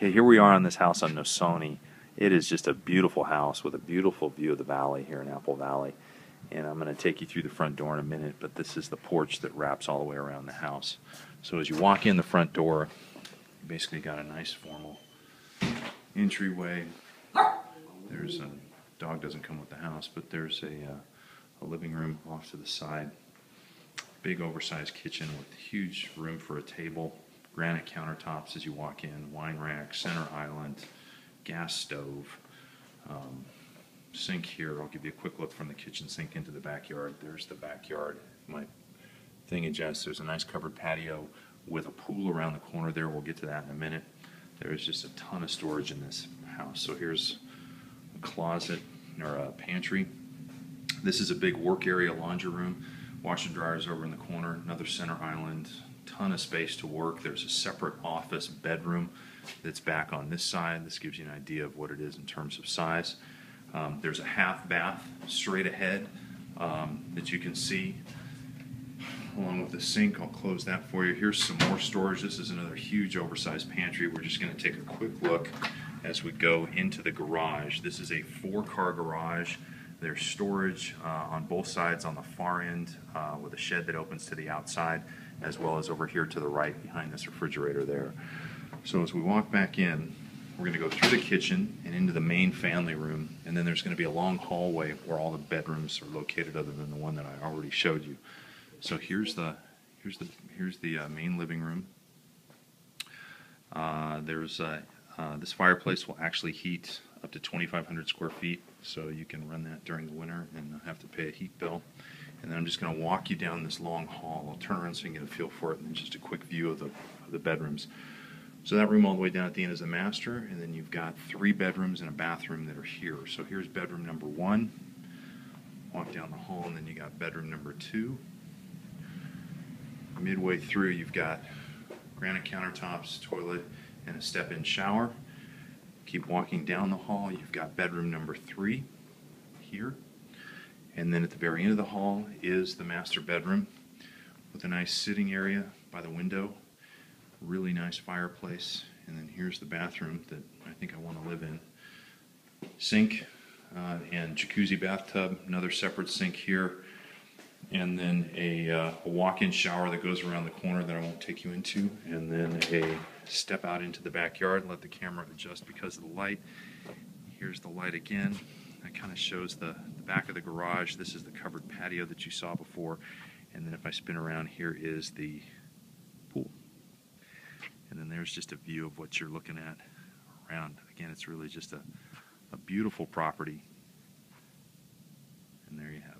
Okay, here we are on this house on Nosoni. It is just a beautiful house with a beautiful view of the valley here in Apple Valley. And I'm going to take you through the front door in a minute, but this is the porch that wraps all the way around the house. So as you walk in the front door, you basically got a nice formal entryway. There's a dog doesn't come with the house, but there's a, uh, a living room off to the side. Big oversized kitchen with huge room for a table, granite countertops as you walk in, wine rack, center island, gas stove, um, sink here. I'll give you a quick look from the kitchen sink into the backyard. There's the backyard. My thing adjusts. There's a nice covered patio with a pool around the corner there. We'll get to that in a minute. There's just a ton of storage in this house. So here's a closet or a pantry. This is a big work area, laundry room. Washer dryers over in the corner, another center island, ton of space to work. There's a separate office bedroom that's back on this side. This gives you an idea of what it is in terms of size. Um, there's a half bath straight ahead um, that you can see along with the sink. I'll close that for you. Here's some more storage. This is another huge oversized pantry. We're just going to take a quick look as we go into the garage. This is a four car garage. There's storage uh, on both sides on the far end uh, with a shed that opens to the outside, as well as over here to the right behind this refrigerator there. So as we walk back in, we're going to go through the kitchen and into the main family room, and then there's going to be a long hallway where all the bedrooms are located, other than the one that I already showed you. So here's the here's the here's the uh, main living room. Uh, there's uh, uh, this fireplace will actually heat up to 2,500 square feet, so you can run that during the winter and not have to pay a heat bill. And then I'm just going to walk you down this long hall. I'll turn around so you can get a feel for it, and then just a quick view of the, of the bedrooms. So that room all the way down at the end is the master, and then you've got three bedrooms and a bathroom that are here. So here's bedroom number one. Walk down the hall, and then you got bedroom number two. Midway through, you've got granite countertops, toilet, and a step-in shower. Keep walking down the hall, you've got bedroom number three here. And then at the very end of the hall is the master bedroom with a nice sitting area by the window, really nice fireplace. And then here's the bathroom that I think I want to live in. Sink uh, and jacuzzi bathtub, another separate sink here, and then a, uh, a walk-in shower that goes around the corner that I won't take you into, and then a step out into the backyard, let the camera adjust because of the light. Here's the light again. That kind of shows the, the back of the garage. This is the covered patio that you saw before. And then if I spin around, here is the pool. And then there's just a view of what you're looking at around. Again, it's really just a, a beautiful property. And there you have it.